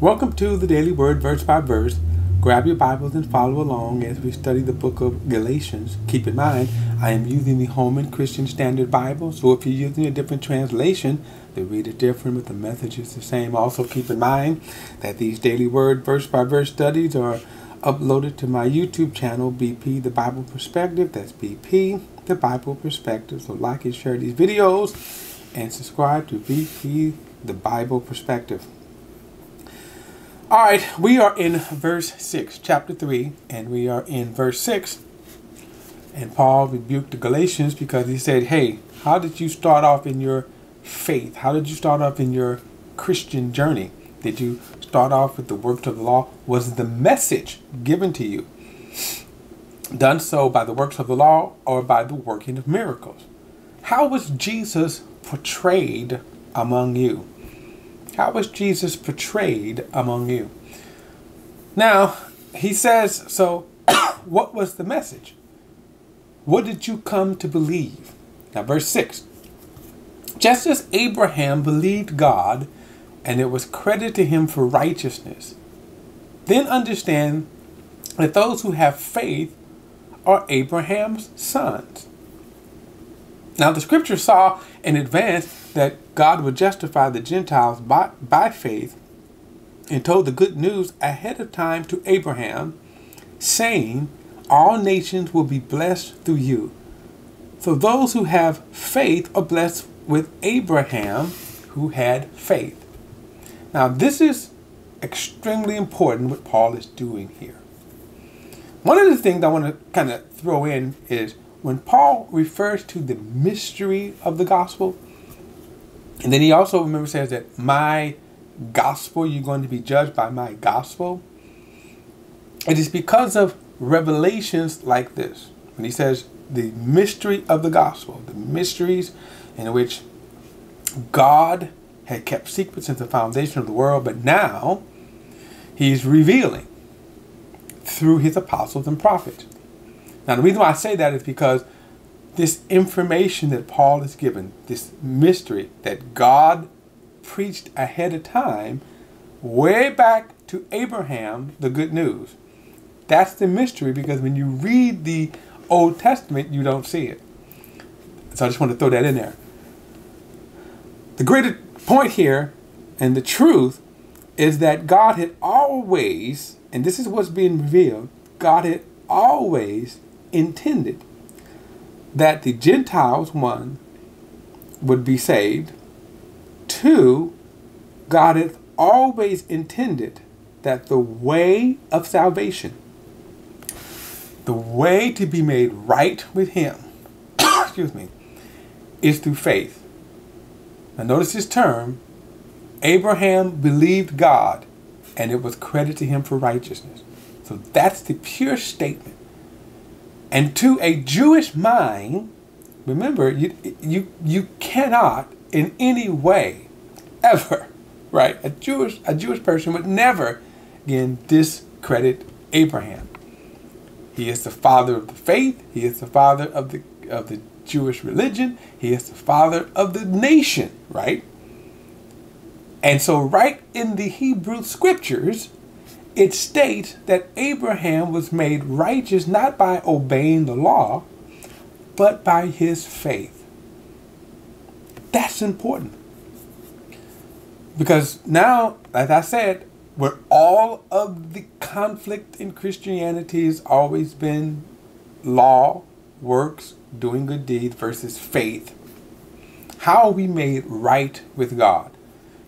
Welcome to the Daily Word, verse by verse. Grab your Bibles and follow along as we study the book of Galatians. Keep in mind, I am using the Holman Christian Standard Bible, so if you're using a different translation, the read is different, but the message is the same. Also, keep in mind that these Daily Word, verse by verse studies are uploaded to my YouTube channel, BP The Bible Perspective. That's BP The Bible Perspective. So, like and share these videos and subscribe to BP The Bible Perspective. All right, we are in verse 6, chapter 3, and we are in verse 6. And Paul rebuked the Galatians because he said, Hey, how did you start off in your faith? How did you start off in your Christian journey? Did you start off with the works of the law? Was the message given to you done so by the works of the law or by the working of miracles? How was Jesus portrayed among you? How was Jesus portrayed among you? Now, he says, so what was the message? What did you come to believe? Now, verse 6 Just as Abraham believed God, and it was credited to him for righteousness, then understand that those who have faith are Abraham's sons. Now, the scripture saw in advance that God would justify the Gentiles by, by faith and told the good news ahead of time to Abraham, saying, All nations will be blessed through you. So those who have faith are blessed with Abraham, who had faith. Now, this is extremely important what Paul is doing here. One of the things I want to kind of throw in is when Paul refers to the mystery of the gospel, and then he also remember says that my gospel, you're going to be judged by my gospel. It is because of revelations like this. When he says the mystery of the gospel, the mysteries in which God had kept secret since the foundation of the world, but now he's revealing through his apostles and prophets. Now, the reason why I say that is because this information that Paul is given, this mystery that God preached ahead of time, way back to Abraham, the good news. That's the mystery because when you read the Old Testament, you don't see it. So I just want to throw that in there. The greater point here and the truth is that God had always, and this is what's being revealed, God had always intended that the Gentiles, one, would be saved. Two, God has always intended that the way of salvation, the way to be made right with Him, excuse me, is through faith. Now, notice this term Abraham believed God, and it was credited to him for righteousness. So that's the pure statement and to a Jewish mind, remember, you, you, you cannot in any way ever, right? A Jewish, a Jewish person would never, again, discredit Abraham. He is the father of the faith. He is the father of the, of the Jewish religion. He is the father of the nation, right? And so, right in the Hebrew scriptures, it states that Abraham was made righteous not by obeying the law, but by his faith. That's important. Because now, as I said, where all of the conflict in Christianity has always been law, works, doing good deeds versus faith, how are we made right with God?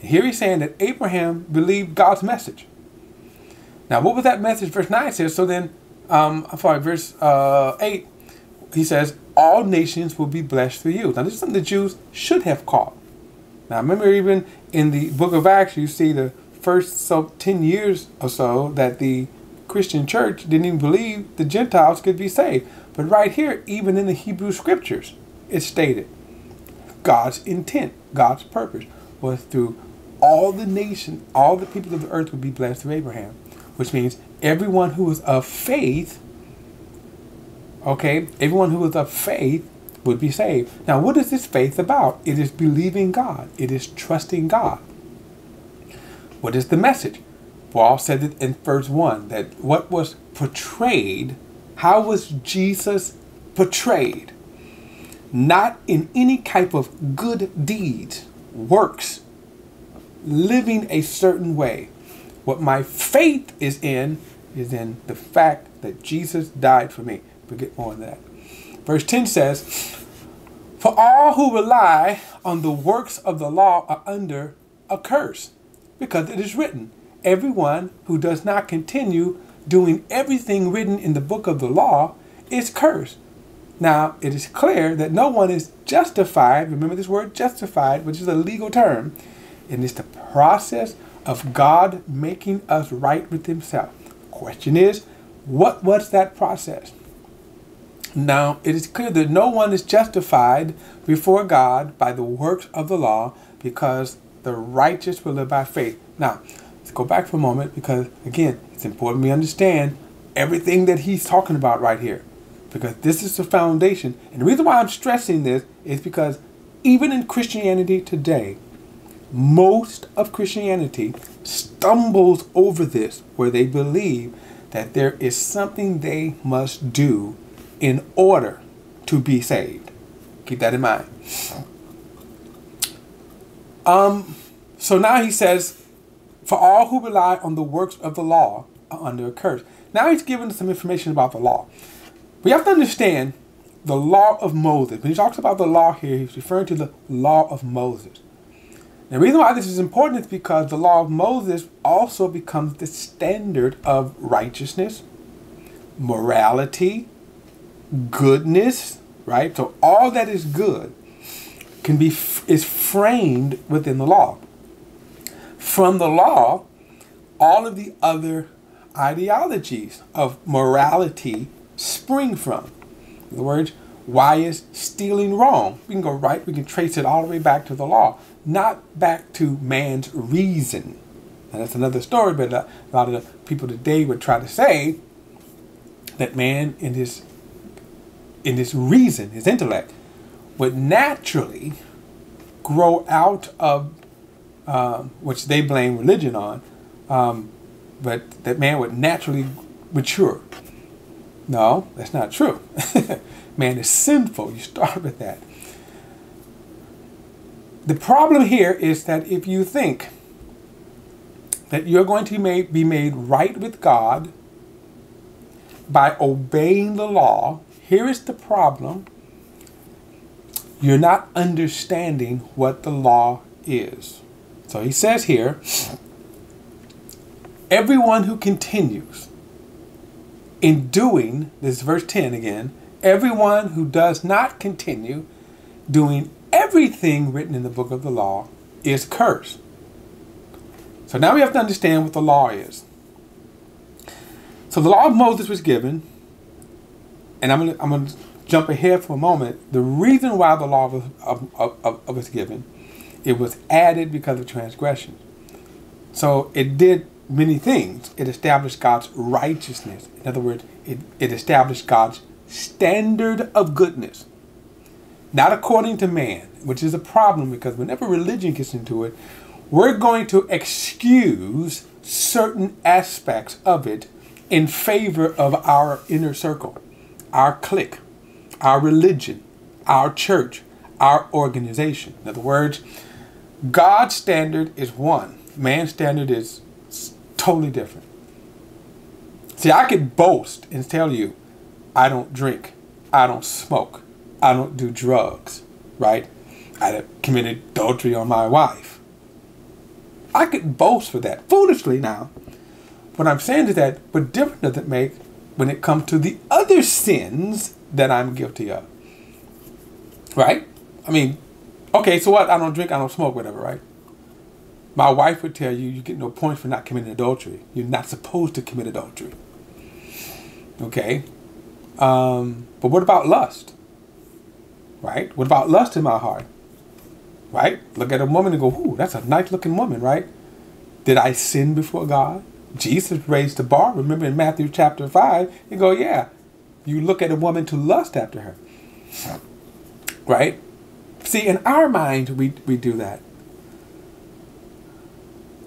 And here he's saying that Abraham believed God's message. Now, what was that message? Verse 9 says, so then, um, I'm sorry, verse uh, 8, he says, all nations will be blessed through you. Now, this is something the Jews should have caught. Now, remember, even in the book of Acts, you see the first so 10 years or so that the Christian church didn't even believe the Gentiles could be saved. But right here, even in the Hebrew scriptures, it's stated God's intent, God's purpose was through all the nation, all the people of the earth would be blessed through Abraham which means everyone who is of faith, okay, everyone who is of faith would be saved. Now, what is this faith about? It is believing God, it is trusting God. What is the message? Paul said it in verse 1 that what was portrayed, how was Jesus portrayed? Not in any type of good deeds, works, living a certain way. What my faith is in is in the fact that Jesus died for me. We'll get more on that. Verse 10 says, For all who rely on the works of the law are under a curse, because it is written, Everyone who does not continue doing everything written in the book of the law is cursed. Now, it is clear that no one is justified. Remember this word justified, which is a legal term. And it's the process of God making us right with Himself. Question is, what was that process? Now, it is clear that no one is justified before God by the works of the law because the righteous will live by faith. Now, let's go back for a moment because, again, it's important we understand everything that he's talking about right here because this is the foundation. And the reason why I'm stressing this is because even in Christianity today, most of Christianity stumbles over this where they believe that there is something they must do in order to be saved. Keep that in mind. Um, so now he says, For all who rely on the works of the law are under a curse. Now he's giving some information about the law. We have to understand the law of Moses. When he talks about the law here, he's referring to the law of Moses. The reason why this is important is because the law of Moses also becomes the standard of righteousness, morality, goodness, right? So all that is good can be is framed within the law. From the law, all of the other ideologies of morality spring from. In other words, why is stealing wrong? We can go right, we can trace it all the way back to the law, not back to man's reason. And that's another story, but a lot of the people today would try to say that man in his in his reason, his intellect, would naturally grow out of um, which they blame religion on, um, but that man would naturally mature. No, that's not true. man is sinful. You start with that. The problem here is that if you think that you're going to be made right with God by obeying the law, here is the problem. You're not understanding what the law is. So he says here, everyone who continues in doing, this verse 10 again, everyone who does not continue doing everything written in the book of the law is cursed. So now we have to understand what the law is. So the law of Moses was given, and I'm going to I'm gonna jump ahead for a moment. The reason why the law was, of, of, of, was given, it was added because of transgression. So it did many things. It established God's righteousness. In other words, it, it established God's standard of goodness. Not according to man, which is a problem because whenever religion gets into it, we're going to excuse certain aspects of it in favor of our inner circle, our clique, our religion, our church, our organization. In other words, God's standard is one, man's standard is totally different. See, I could boast and tell you, I don't drink, I don't smoke, I don't do drugs, right? I committed adultery on my wife. I could boast for that, foolishly now. What I'm saying is that, what difference does it make when it comes to the other sins that I'm guilty of? Right? I mean, okay, so what? I don't drink, I don't smoke, whatever, right? My wife would tell you, you get no points for not committing adultery. You're not supposed to commit adultery. Okay? Um, but what about lust? Right? What about lust in my heart? Right? Look at a woman and go, ooh, that's a nice looking woman, right? Did I sin before God? Jesus raised the bar. Remember in Matthew chapter 5, you go, yeah, you look at a woman to lust after her. Right? See, in our mind, we, we do that.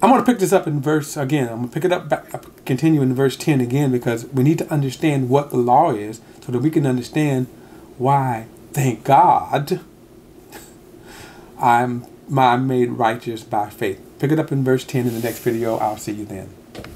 I'm going to pick this up in verse again. I'm going to pick it up, back, continue in verse 10 again because we need to understand what the law is so that we can understand why, thank God, I'm, I'm made righteous by faith. Pick it up in verse 10 in the next video. I'll see you then.